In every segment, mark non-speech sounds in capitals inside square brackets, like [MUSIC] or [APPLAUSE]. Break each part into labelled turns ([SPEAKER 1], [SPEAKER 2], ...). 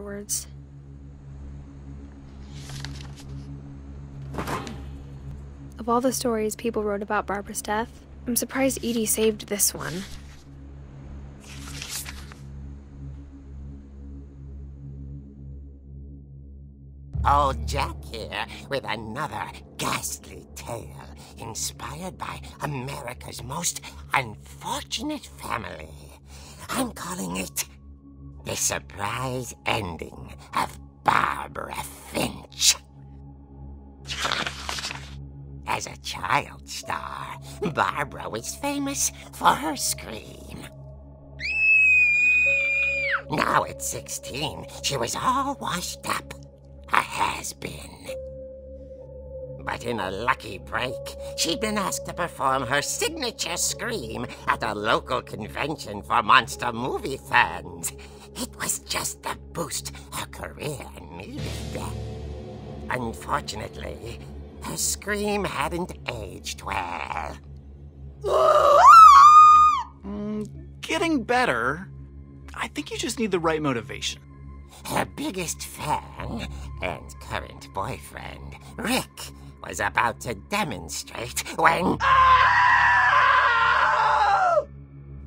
[SPEAKER 1] afterwards. Of all the stories people wrote about Barbara's death, I'm surprised Edie saved this one.
[SPEAKER 2] Old Jack here with another ghastly tale inspired by America's most unfortunate family. I'm calling it The Surprise Ending of Barbara Finch. As a child star, Barbara was famous for her scream. Now at 16, she was all washed up. A has-been. But in a lucky break, she'd been asked to perform her signature scream at a local convention for monster movie fans. It was just the boost her career needed. Unfortunately, her scream hadn't aged well.
[SPEAKER 3] Mm, getting better. I think you just need the right motivation.
[SPEAKER 2] Her biggest fan and current boyfriend, Rick, was about to demonstrate when.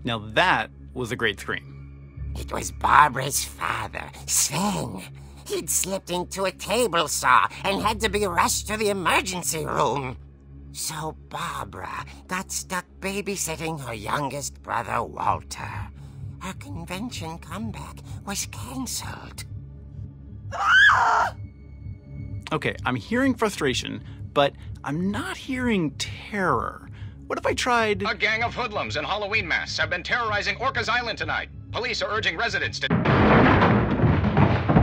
[SPEAKER 3] Now that was a great scream.
[SPEAKER 2] It was Barbara's father, Sven. He'd slipped into a table saw and had to be rushed to the emergency room. So Barbara got stuck babysitting her youngest brother, Walter. Her convention comeback was cancelled. [GASPS]
[SPEAKER 3] Okay, I'm hearing frustration, but I'm not hearing terror. What if I tried.
[SPEAKER 4] A gang of hoodlums in Halloween masks have been terrorizing Orcas Island tonight. Police are urging residents to.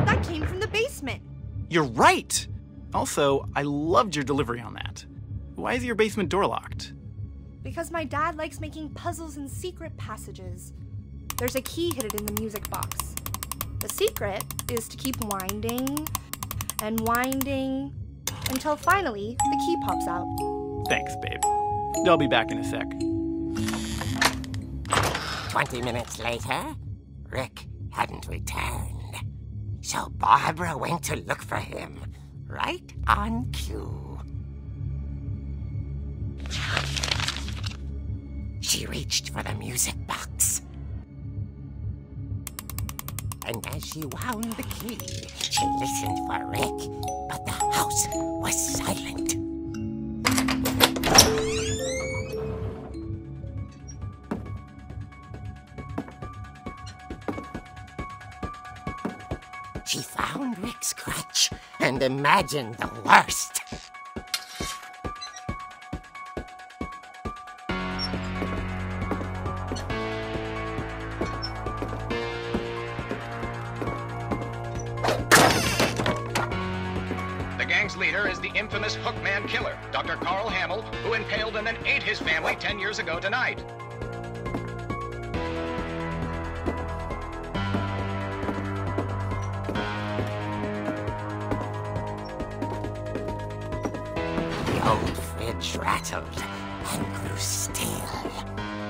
[SPEAKER 5] That came from the basement.
[SPEAKER 3] You're right! Also, I loved your delivery on that. Why is your basement door locked?
[SPEAKER 5] Because my dad likes making puzzles and secret passages. There's a key hidden in the music box. The secret is to keep winding and winding until finally the key pops out.
[SPEAKER 3] Thanks, babe. I'll be back in a sec.
[SPEAKER 2] Twenty minutes later, Rick hadn't returned. So Barbara went to look for him, right on cue. She reached for the music box. And as she wound the key, she listened for Rick, but the house was silent. She found Rick's crutch and imagined the worst.
[SPEAKER 4] The gang's leader is the infamous Hookman Killer, Dr. Carl Hamill, who impaled and then ate his family 10 years ago tonight.
[SPEAKER 2] which rattled and grew still.